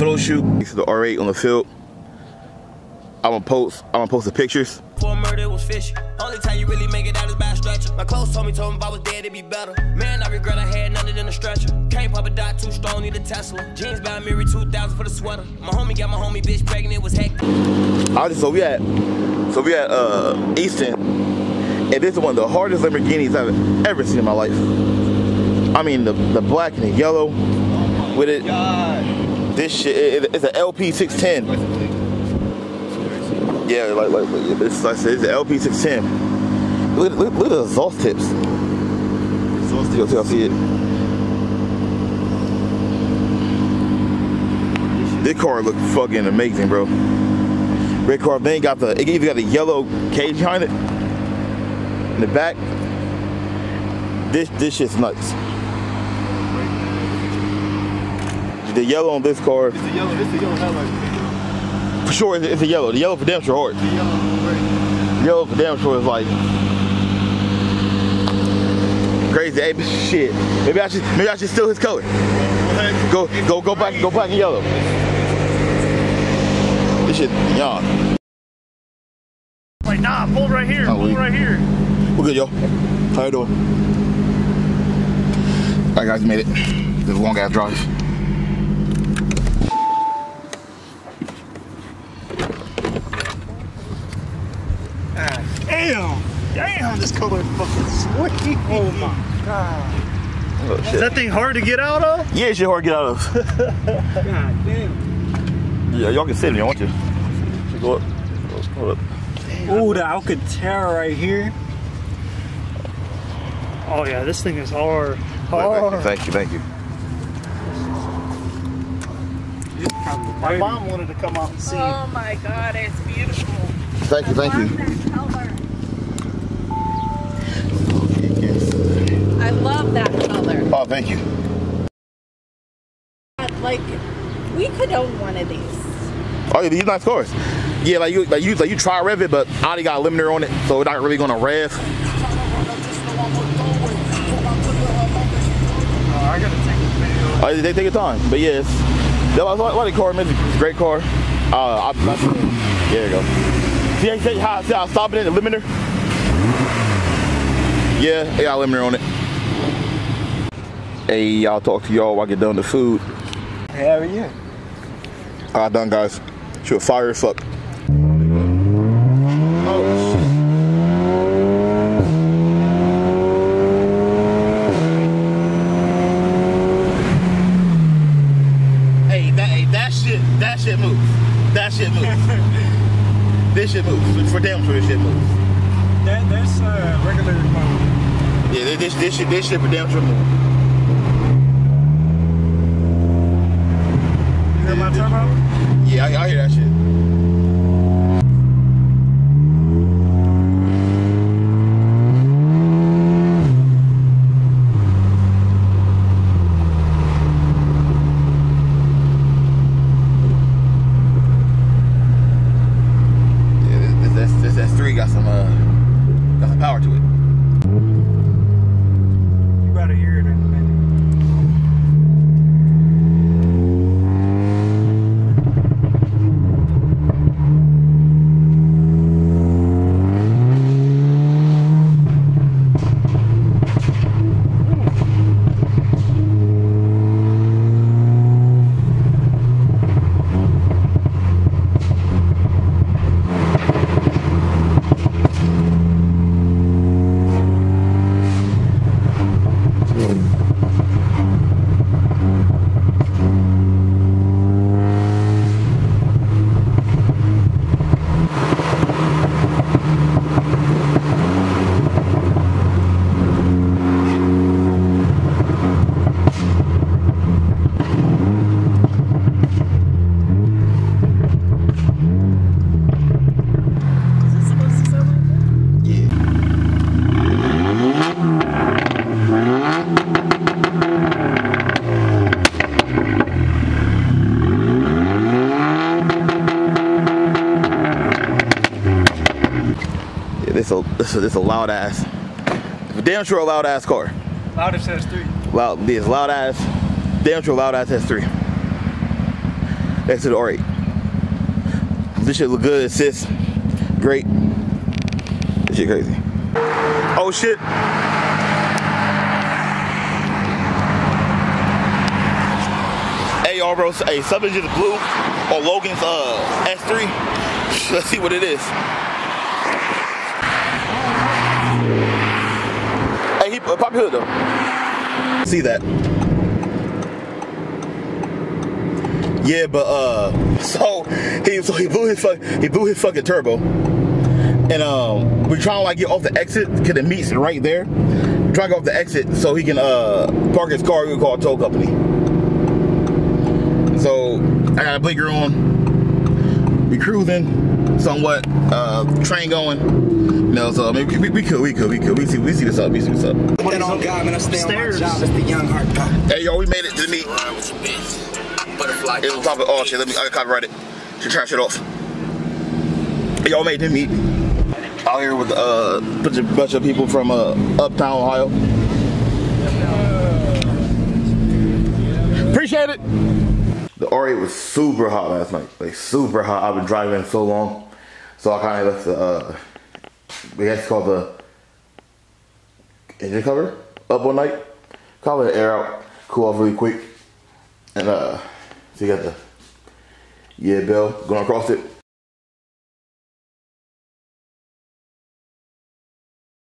photo shoot. This is the R8 on the field. I'm gonna post. I'm gonna post the pictures. For murder was fishy. Only time you really make it out is by a stretcher. My clothes told me, told me if I was dead, it'd be better. Man, I regret I had nothing in a stretcher. Can't pop a dot too strong, need a Tesla. Jeans by Miri 2000 for the sweater. My homie got my homie bitch pregnant, it was hectic. I just so we at so we at uh Easton, and this is one of the hardest Lamborghinis I've ever seen in my life. I mean the the black and the yellow with it. This shit it, it's an LP 610. Yeah, like like this like I said, it's an LP 610. Look, look, look at the exhaust tips. Exhaust tips. Y'all see it? This car look fucking amazing, bro. Red car, then got the it even got a yellow cage behind it in the back. This this shit's nuts. The yellow on this car, It's the yellow, it's the yellow headlight. for sure, it's, it's a yellow. The yellow for damn sure hard. The yellow, right. Yellow for damn sure is like crazy. Hey, shit. Maybe I should maybe I should steal his color. Go go go back go back in yellow. This shit young. Like, nah, pull right here, Oh, pull we- right here. We're good, yo. How you doing? Alright guys, made it. This long ass drive. Damn! Damn, this color is fucking sweet. Oh my god. Oh Is that thing hard to get out of? Yeah, shit hard to get out of. God damn. Yeah, y'all can sit if you want to. Go up. Hold up. Oh, the Alcantara right here. Oh yeah, this thing is hard. Hard. Thank you, thank you. My mom wanted to come out and see. Oh my god, it's beautiful. Thank you, thank you. Thank you. Like, we could own one of these. Oh, yeah, these nice cars. Yeah, like you, like you, like you try rev it, but I already got a limiter on it, so we're not really gonna rev. Oh, I gotta take a video. Oh, they take your time, but yes, yeah, I like the car, man. It's a great car. Uh, I, I, there you go. See, how- see how, see how I stop it in the limiter? Yeah, it got a limiter on it. Hey, y'all talk to y'all while I get done the food. How are yeah. All right, done, guys. Shoot, fire as fuck. Oh. Hey, that, that shit, that shit moves. That shit moves. this shit moves. For damn sure, this shit moves. That, that's uh, regular mode. Yeah, this, this shit, this shit for damn sure moves. You hear my Yeah, I, I hear that shit. Yeah, this, this, this S3 got some uh, got some power to it. You gotta hear it in a minute. Is it supposed to sound like that? Yeah. Yeah, this a this a, loud ass, damn sure a loud ass car. Loudest S3. Loud, this loud ass, damn sure loud ass S3. next to the R8. This shit look good, assist, great. This shit crazy. Oh shit. Hey y'all bro, hey, something just blew on Logan's uh, S3. Let's see what it is. Hey, he pop your though. See that? Yeah, but uh, so he so he blew his fuck he blew his fucking turbo, and um, we're trying to like get off the exit because it meets right there. Trying to off the exit so he can uh park his car. We call tow company. So I got a blinker on. We cruising somewhat. Uh, train going. You know, so I mean, we, we could, we could, we could, we see, we see this up, we see this up. Put that on God, man. I stay on my job. It's the young heart pop. Hey, yo, we made it to the meet. Butterfly. It was top of oh shit. Let me I gotta copyright it. Should turn shit off. Hey, y'all made them meet out here with uh bunch of bunch of people from uh uptown Ohio. Appreciate it. R8 was super hot last night. Like super hot. I've been driving so long, so I kind of left the uh we to call the engine cover up one night. Call the air out, cool off really quick, and uh, so you got the yeah bell going across it.